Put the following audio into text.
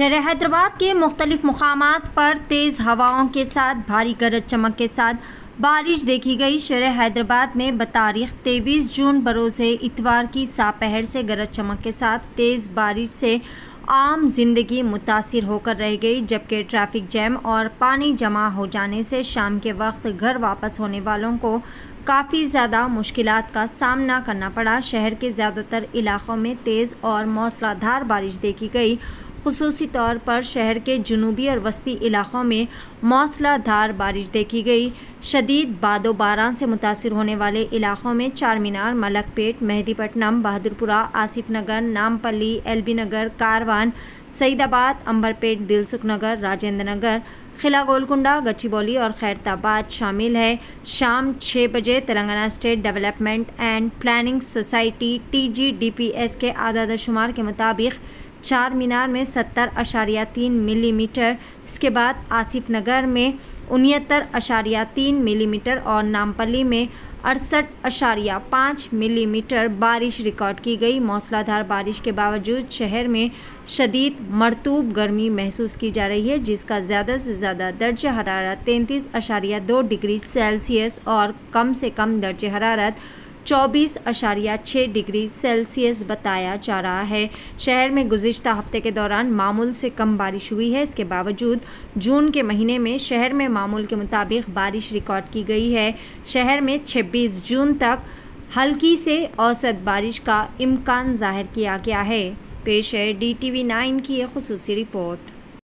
شہر حیدرآباد کے مختلف مقامات پر تیز ہواؤں کے ساتھ، بھاری گرج چمک کے ساتھ بارش دیکھی گئی۔ شہر حیدرآباد میں بتاریخ تیئیس جون بروز اتوار کی سا پہر سے گرج چمک کے ساتھ تیز بارش سے عام زندگی متاثر ہو کر رہ گئی، جبکہ ٹریفک جیم اور پانی جمع ہو جانے سے شام کے وقت گھر واپس ہونے والوں کو کافی زیادہ مشکلات کا سامنا کرنا پڑا۔ شہر کے زیادہ تر علاقوں میں تیز اور موسلا دھار بارش دیکھی گئی۔ خصوصی طور پر شہر کے جنوبی اور وسطی علاقوں میں موسلا دھار بارش دیکھی گئی۔ شدید باد و باران سے متاثر ہونے والے علاقوں میں چار مینار ملک پیٹ، مہدی Patnam, Bahadurpura, Asifnagar Nampally L B Nagar, Karwan, سعید آباد، امبر پیٹ، دلسکھ نگر راجندر نگر خلا گولکنڈا گچی بولی اور خیرت آباد شامل ہے۔ شام چھ بجے Telangana state development and planning society T G D P S کے اعداد و شمار کے مطابق چار مینار میں ستر اشاریہ تین ملی میٹر، اس کے بعد آصف نگر میں انہتر اشاریہ تین ملی میٹر اور نامپلی میں اڑسٹھ اشاریہ پانچ ملی میٹر بارش ریکارڈ کی گئی۔ موسلا دھار بارش کے باوجود شہر میں شدید مرطوب گرمی محسوس کی جا رہی ہے، جس کا زیادہ سے زیادہ درجہ حرارت تینتیس اشاریہ دو ڈگری سیلسیس اور کم سے کم درجہ حرارت چوبیس اشاریہ چھ ڈگری سیلسیس بتایا جا رہا ہے۔ شہر میں گزشتہ ہفتے کے دوران معمول سے کم بارش ہوئی ہے۔ اس کے باوجود جون کے مہینے میں شہر میں معمول کے مطابق بارش ریکارڈ کی گئی ہے۔ شہر میں چھبیس جون تک ہلکی سے اوسط بارش کا امکان ظاہر کیا گیا ہے۔ پیش ہے ڈی ٹی وی نائن کی یہ خصوصی رپورٹ۔